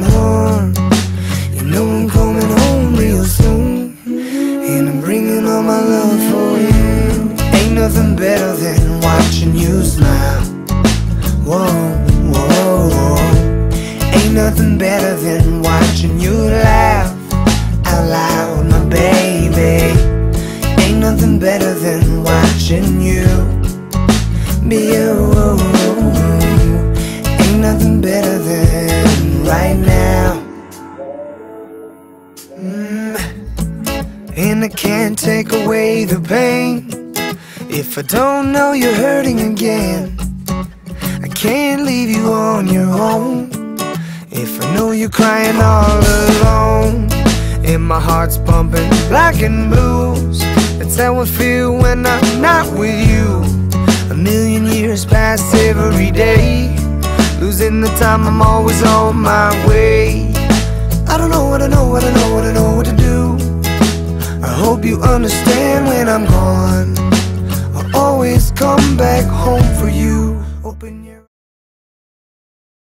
Harm. You know I'm coming home real soon. And I'm bringing all my love for you. Ain't nothing better than watching you smile. Whoa, whoa, whoa. Ain't nothing better than watching you laugh out loud, my baby. Ain't nothing better than watching you be you. Ain't nothing better than And I can't take away the pain if I don't know you're hurting again. I can't leave you on your own if I know you're crying all alone. And my heart's pumping black and blues. That's how I feel when I'm not with you. A million years pass every day. Losing the time, I'm always on my way. I don't know what I know, what I know, what I know hope you understand when I'm gone. I'll always come back home for you. Open your